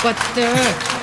But there.